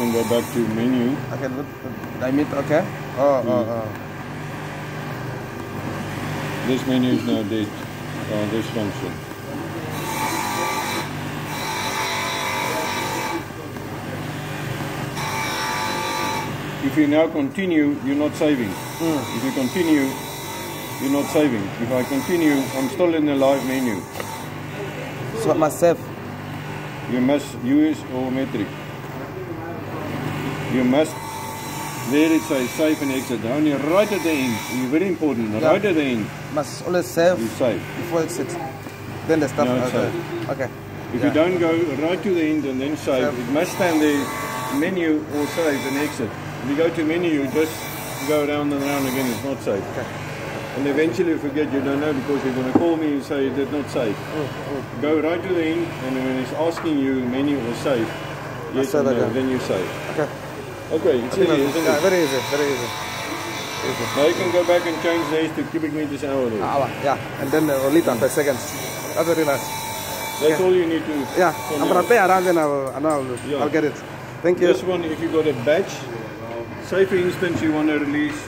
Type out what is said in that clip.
can go back to menu. Okay, look, I mean, okay. Oh, oh, oh. This menu is now dead. Uh, this function. If you now continue, you're not saving. If you continue, you're not saving. If I continue, I'm still in the live menu. So I must save. You must use or metric. You must, there it says safe and exit. Only right at the end, it's very important, Yeah. right at the end, Must always save you save. before exit. Then the stuff. No, it's okay. okay. If Yeah. you don't go right to the end and then save, Save. it must stand there, menu or save and exit. If you go to menu, you just go round and round again, it's not safe. Okay. And eventually you forget you don't know because you're going to call me and say it did not save. Mm, Go right to the end and when it's asking you menu or save, yes no, then you save. Okay. Okay, it's easy, isn't yeah, it? very easy, very easy. Easy. Now you can go back and change these to cubic meters hour. there. Hour, yeah. And then uh, liter per seconds. That's very nice. That's okay. all you need to Yeah, I'm gonna play around and I'll, and I'll, Yeah. I'll get it. Thank you. This one, if you got a batch, say for instance you want to release